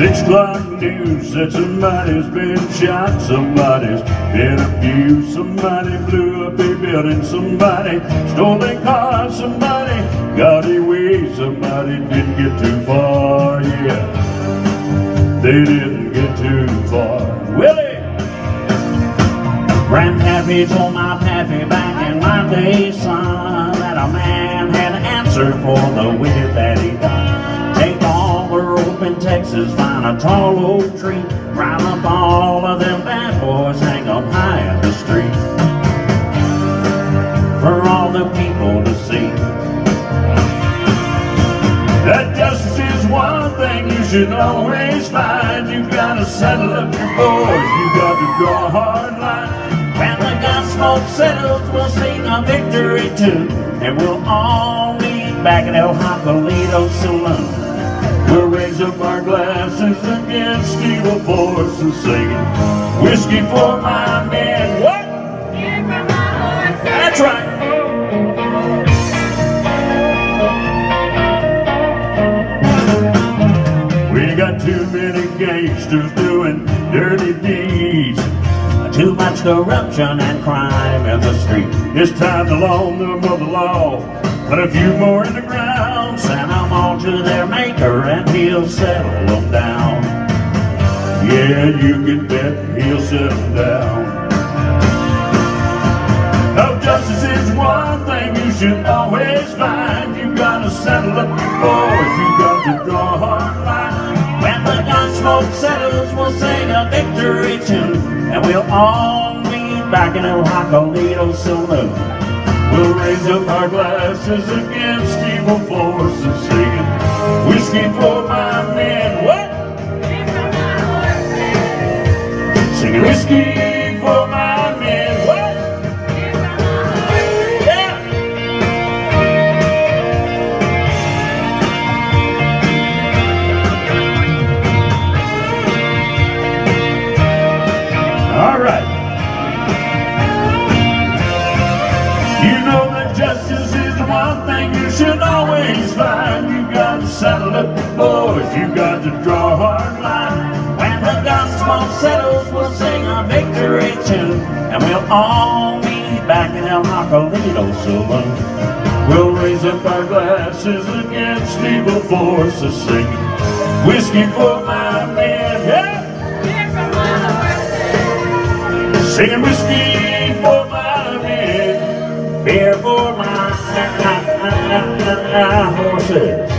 like news that somebody's been shot, somebody's been abused, somebody blew up a building, somebody stole a car, somebody got away, somebody didn't get too far, yeah. They didn't get too far. Willie! Grandpappy told my pappy back in my day, son, that a man had to answer for the wicked in Texas, find a tall oak tree, round up all of them bad boys, hang them high in the street. For all the people to see. That justice is one thing you should always find. You gotta settle up your boys, you got to draw a hard line. When the gun smoke settles, we'll sing a victory tune, and we'll all meet back at El Jacalito Saloon. We'll raise up our glasses against evil forces, singing whiskey for my men. What? That's right. We got too many gangsters doing dirty deeds. Too much corruption and crime in the street. It's time to loan them of the law. Put a few more in the ground. All to their maker and he'll settle them down. Yeah, you can bet he'll settle them down. No, justice is one thing you should always find. You gotta settle up your boys. You got to draw a hard line. When the gun smoke settles, we'll sing a victory tune, and we'll all meet back in El Jacalito Saloon. We'll raise up our glasses against evil forces, whiskey for my men. What? Singing whiskey for my. What? Yeah. All right. You know that justice is the one thing you should always find gonna boys, you got to draw a hard line. When the dust smoke settles, we'll sing our victory tune. And we'll all be back in El Macolito Saloon. We'll raise up our glasses against evil forces, sing whiskey for my men, yeah. Singing whiskey for my men, beer for my horses.